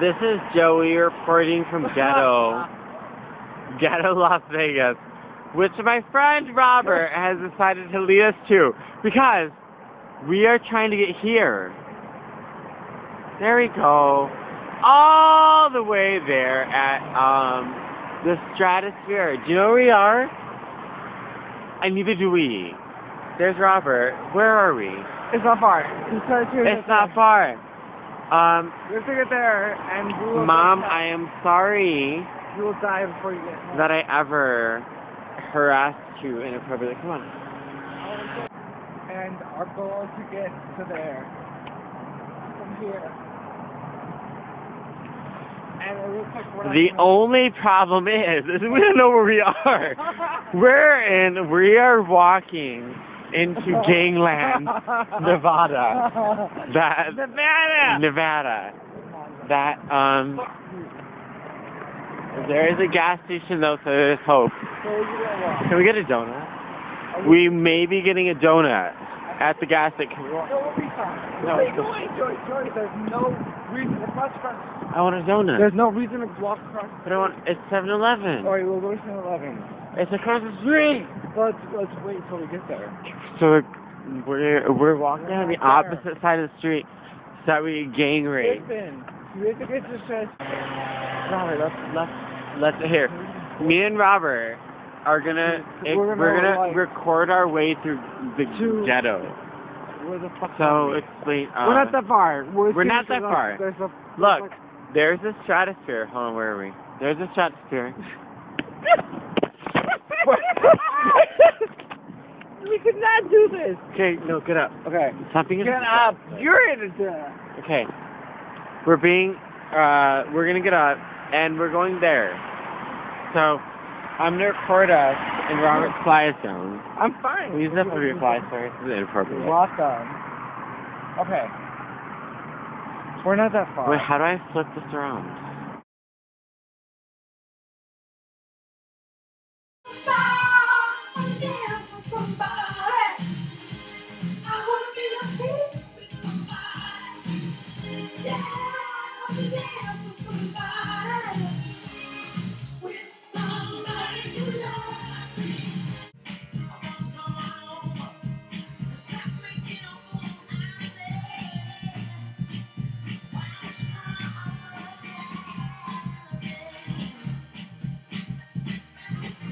This is Joey reporting from Ghetto, Ghetto Las Vegas, which my friend Robert has decided to lead us to because we are trying to get here. There we go. All the way there at um the stratosphere. Do you know where we are? And neither do we. There's Robert. Where are we? It's not far. Just try to It's not far. Um, to get there, and we will. Mom, I am sorry You will die before you get home. that I ever harassed you inappropriately. Come on. And our goal is to get to there. From here. And it looks like we're not The gonna- only problem is, is we don't know where we are. We're in, we are walking into Gangland, Nevada. That, Nevada! Nevada. That, um, there is a gas station though, so there's hope. So we're gonna walk. Can we get a donut? We may be getting a donut at the gas station. Can we walk? No, we'll be fine. No, Wait, it's the- wait, Joey, Joey, there's no reason to cross. I want a donut. There's no reason to walk across. But I want, it's 7-Eleven. Alright, we'll go to 11. It's across the street. Let's, let's wait until we get there. So we're we're walking on the We're there. opposite side of the street so that we get gang rape. Listen, we have to get to stress. Robert, let's let's let's here. Me and Robert are gonna We're we're gonna, gonna, like- record our way through the To- ghetto. Where the fuck So explain. Uh, we're not that far. We're, we're not that far. There's a, Look, there's a stratosphere. Hold on, where are we? There's a stratosphere. we could not do this. Okay, no, get up. Okay. Something is Get up. You're in it. Okay. We're being, uh, we're gonna get up, and we're going there. So, I'm gonna record us in Robert's fly zone. I'm fine. We use enough of your fly zone. This is inappropriate. Welcome. Okay. We're not that far. Wait, how do I flip this around?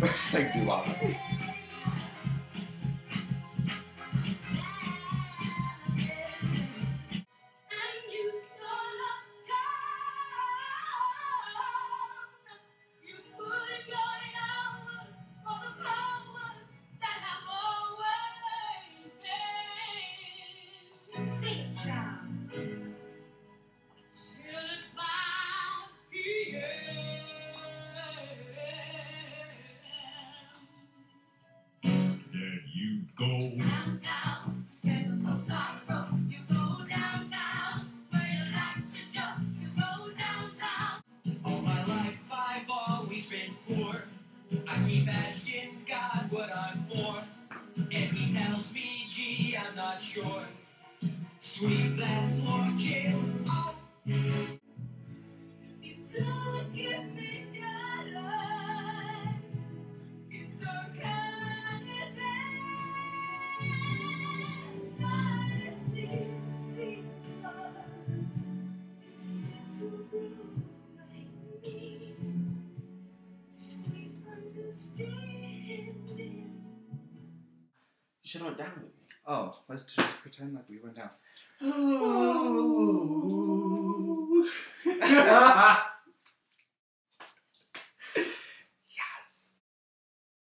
It's like Dua. I keep asking God what I'm for. And he tells me, gee, I'm not sure. Sweep that floor, kid. Oh. You should have went down with me. Oh, let's just pretend like we went down.